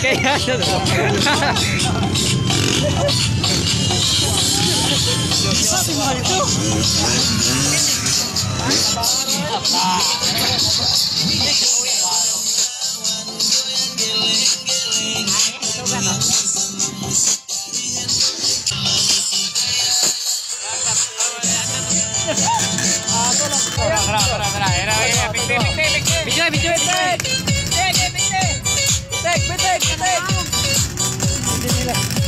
¿Qué haces? Bicara, bicara, bicara. tek bir tek bir tek.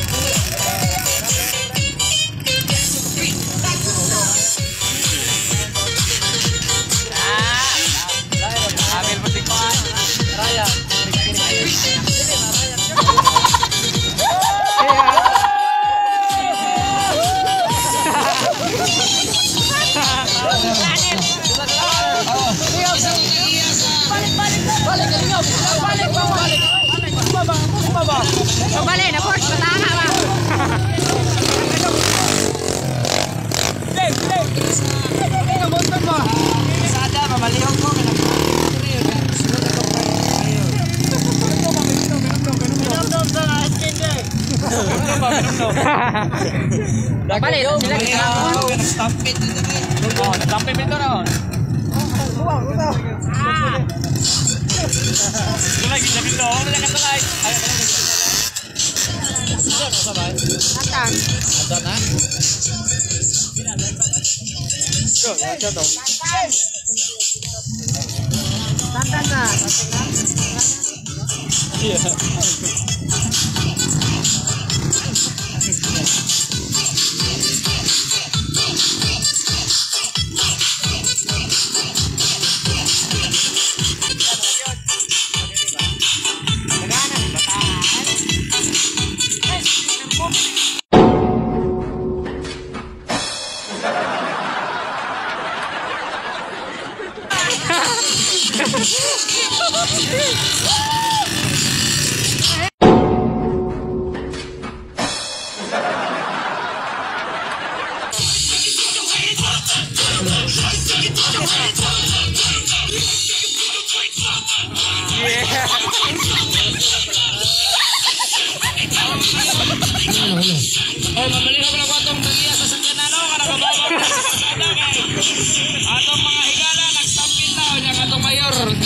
Balik, sila kita. Stampit dito. Oh, stampit. Lagi Atan. Ada na? Yo, ya. Atan na. Iya.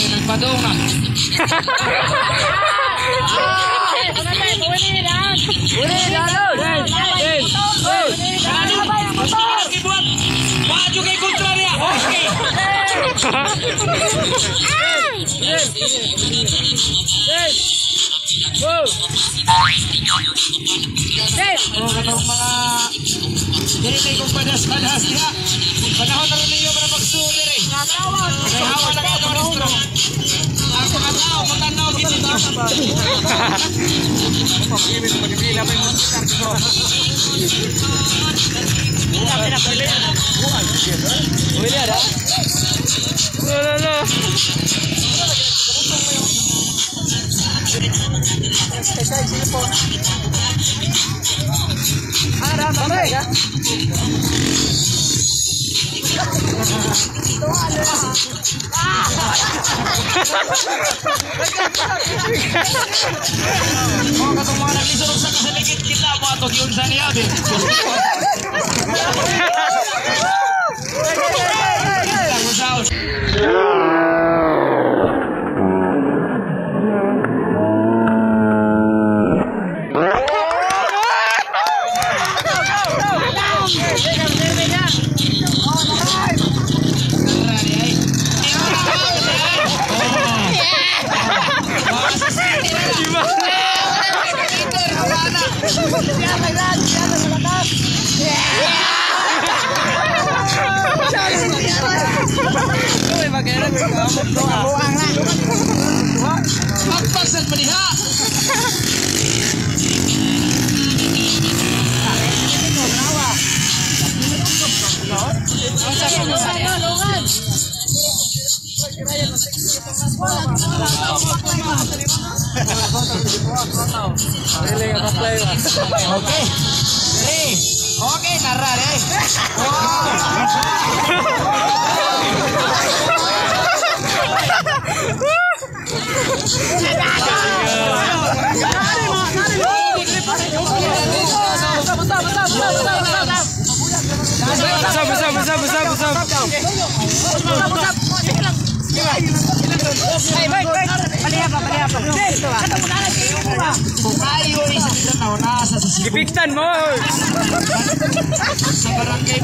Na pala ko Okay, mga ganong mga Dili kumpanya sa Asia Panahon na rin ninyo para magsulir eh May hawa na kayo ng restaurant Ako ka tao, matanaw gini nyo Pag-ibig, pag-ibig, labay mo sa kargo Wala, wala Teka, sino po? Ah, rama ba? Ito, ano na? Ah! Mga katummga nagkisunod sa kasaligid kita, mga tog yun sa niyabi. Okay. Three. Okay, tara deh. Ay, wait, wait. Paliha pa, paliha pa. Ito ah. Kung ayaw, isa dito na unasa. Ipiktan mo! Sa barangay